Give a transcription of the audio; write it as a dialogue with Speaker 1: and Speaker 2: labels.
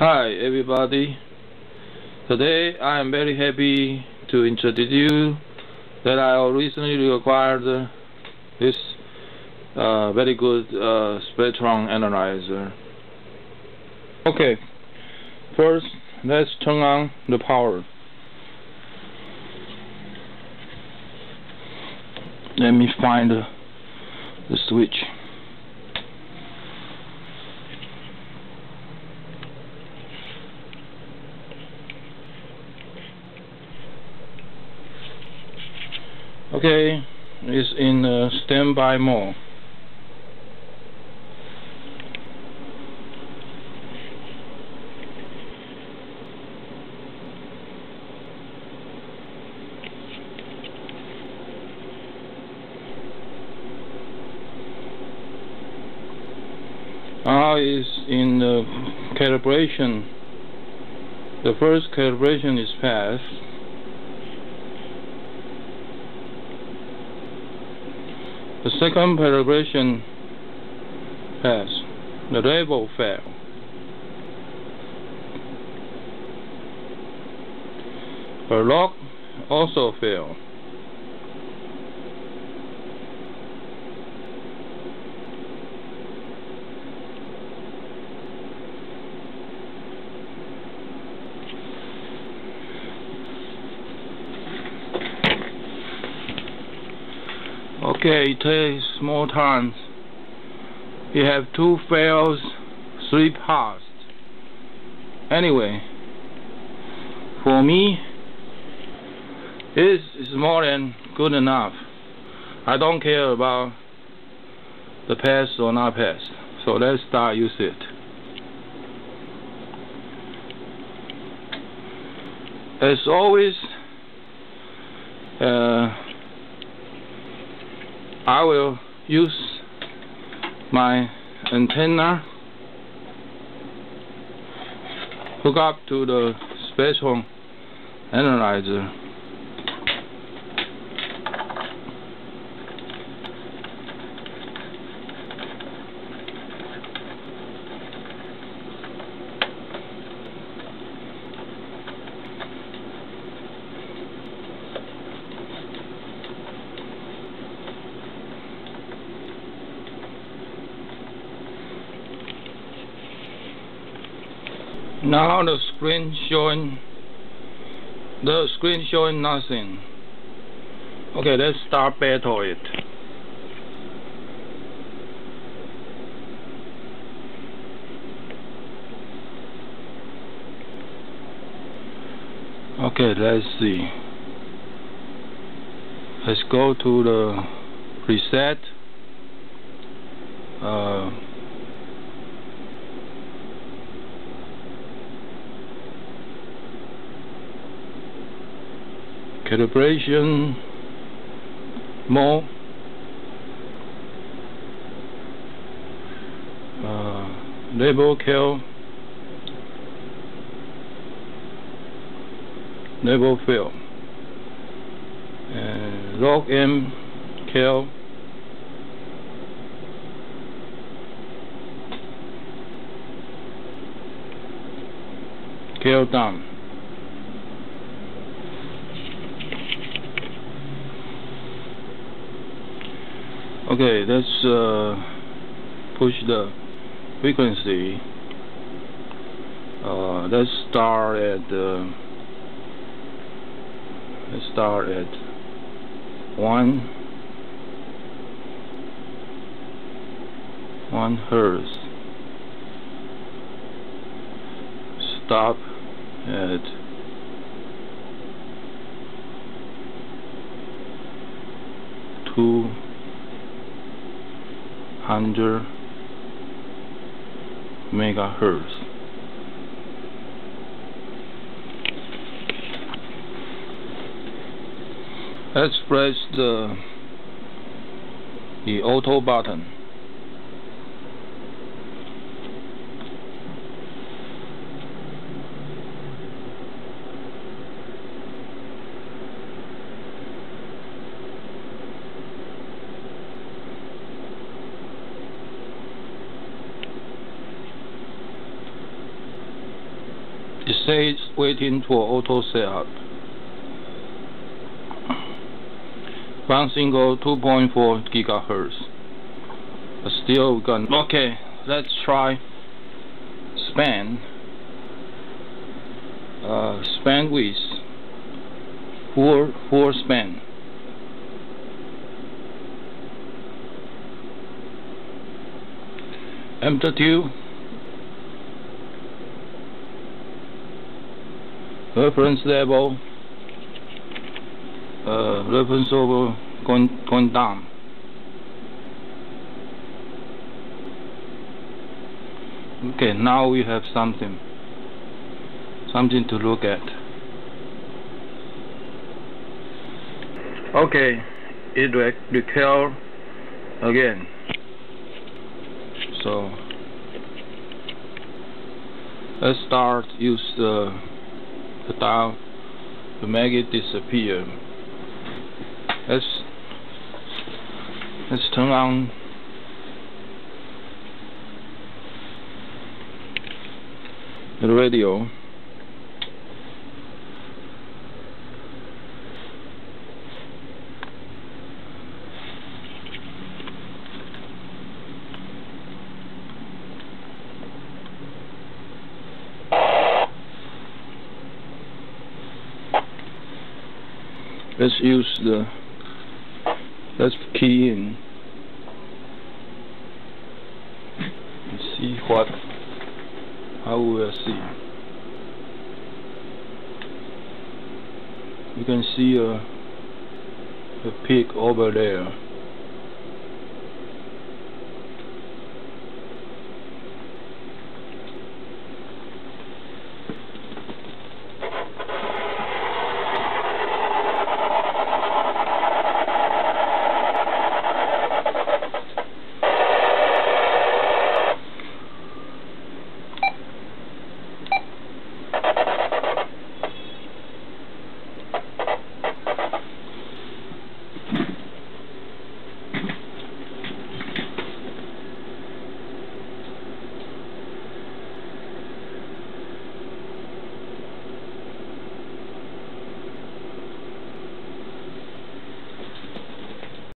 Speaker 1: Hi everybody. Today I am very happy to introduce you that I recently acquired this uh, very good uh, Spectrum analyzer. Okay, first let's turn on the power. Let me find the, the switch. Okay, it's in uh, standby mode. Now is in the calibration. The first calibration is passed. The second calibration passed. The level failed. The log also failed. Okay, it takes more time. You have two fails, three passed. Anyway, for me, this is more than good enough. I don't care about the pass or not pass. So let's start use it. As always, uh, I will use my antenna hook up to the Spectrum analyzer Now the screen showing the screen showing nothing. Okay, let's start battle it. Okay, let's see. Let's go to the preset. Uh, calibration. More. Uh, label kill label fill and log m kill kill down Okay, let's uh, push the frequency. Uh, let's start at uh, let's start at one one hertz. Stop at two hundred megahertz. Let's press the the auto button. It says waiting for auto setup. One single 2.4 gigahertz. Still got okay let's try span. Uh, span width. Full full span. Amplitude reference level uh, reference level going, going down okay now we have something something to look at. Okay it rec recall again. So let's start use the, the dial to make it disappear let's let's turn on the radio let's use the let's key in. And see what how we will see you can see a, a pig over there